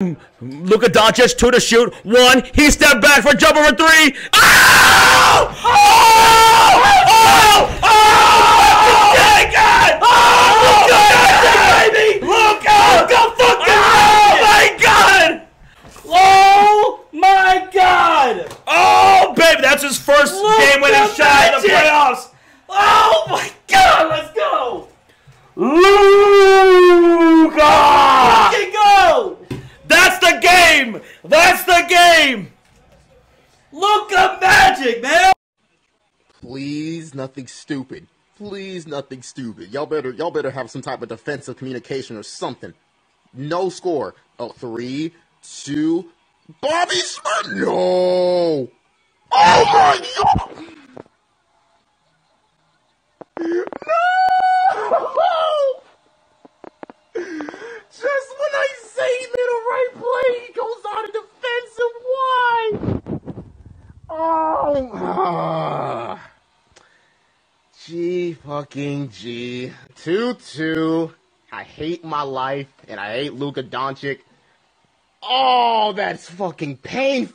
Luka Doncic, two to shoot. One, he stepped back for jumper for three. Oh! Oh! Oh! Oh! Oh! Baby! Luka! Luka fucking Oh my god! Oh my god! Oh, baby, that's his first game winning shot game! Luka Magic, man! Please, nothing stupid. Please, nothing stupid. Y'all better, y'all better have some type of defensive communication or something. No score. Oh, three, two. Bobby Smurf. No. Oh. G fucking G. 2 2. I hate my life and I hate Luka Doncic. Oh, that's fucking painful.